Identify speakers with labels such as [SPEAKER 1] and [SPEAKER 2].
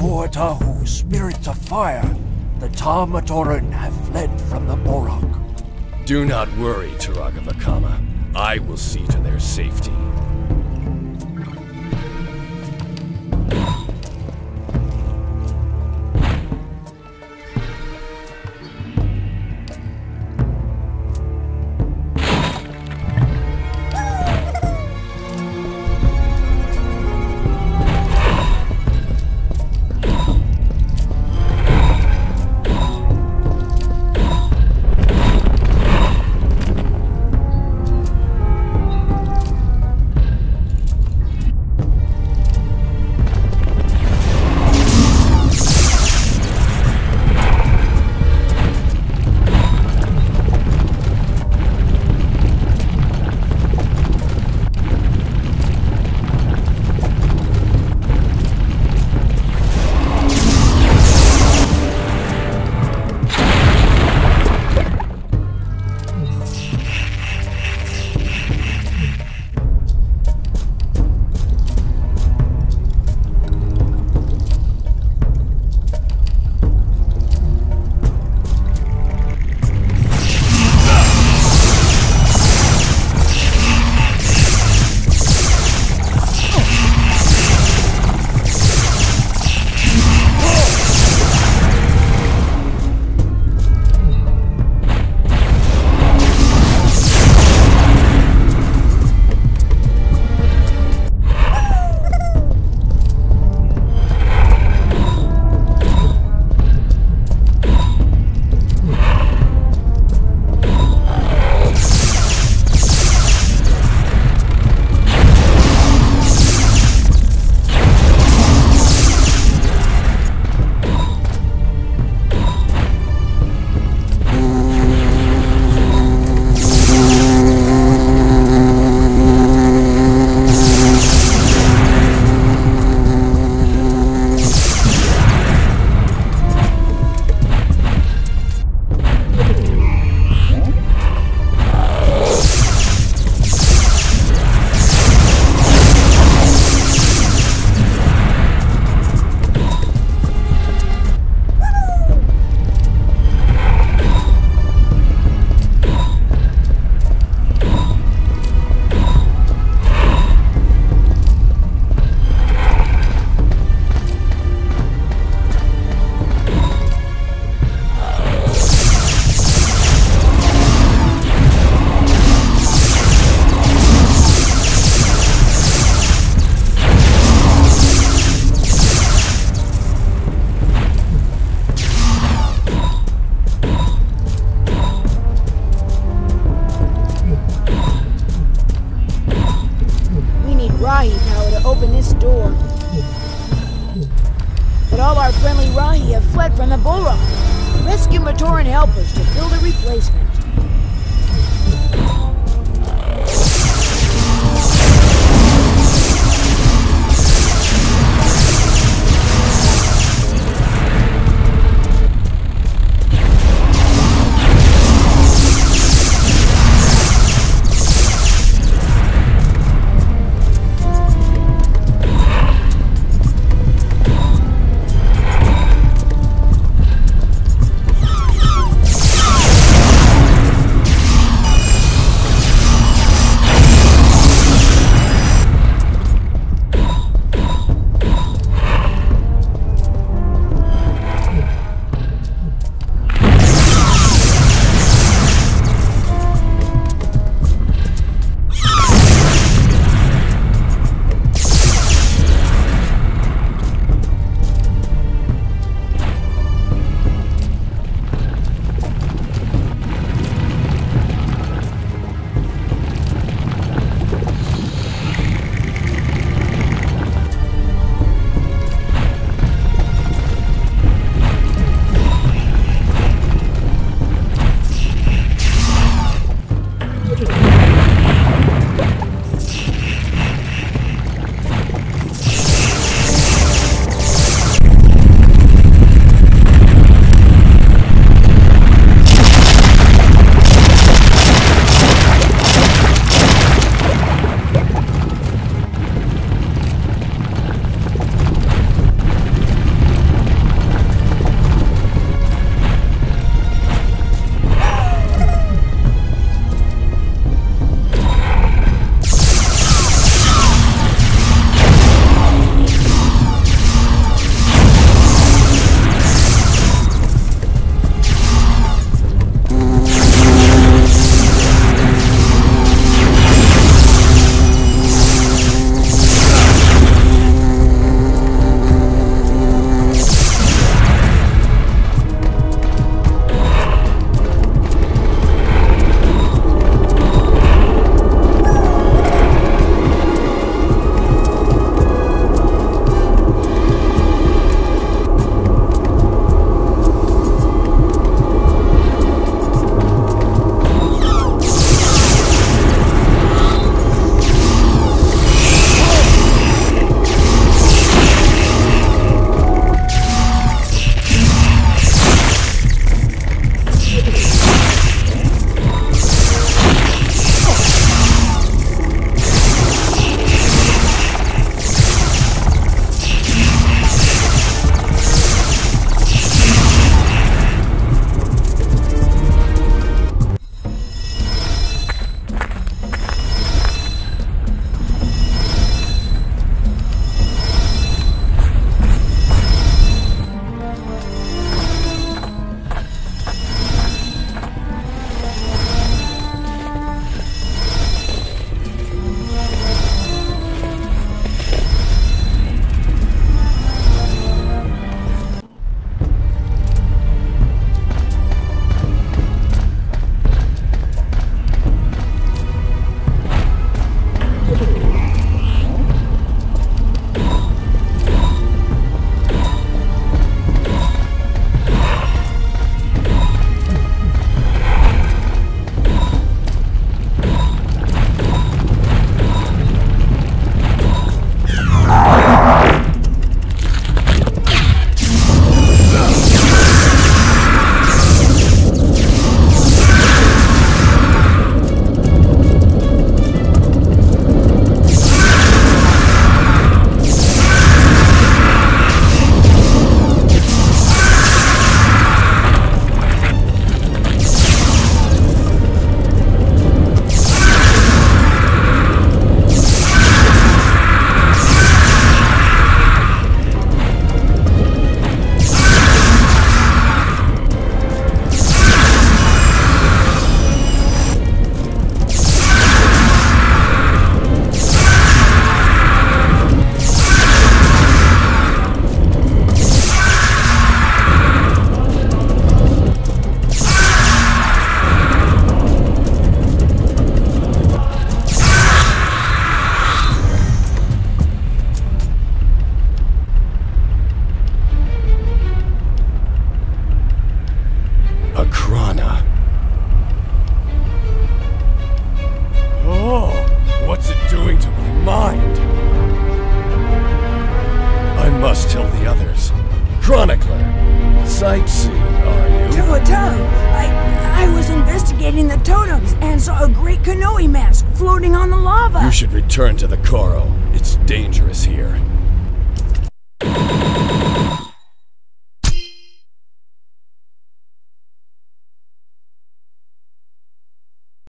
[SPEAKER 1] Toa Tahu, spirits of fire, the Ta-Matoran have fled from the Bohrok.
[SPEAKER 2] Do not worry, Turaga Vakama. I will see to their safety.
[SPEAKER 3] door. But all our friendly
[SPEAKER 2] Rahi have fled from the Bohrok. Rescue Matoran helpers to build a replacement. investigating the totems and saw a great Kanohi mask floating on the lava.
[SPEAKER 3] You should return to the Koro. It's dangerous here.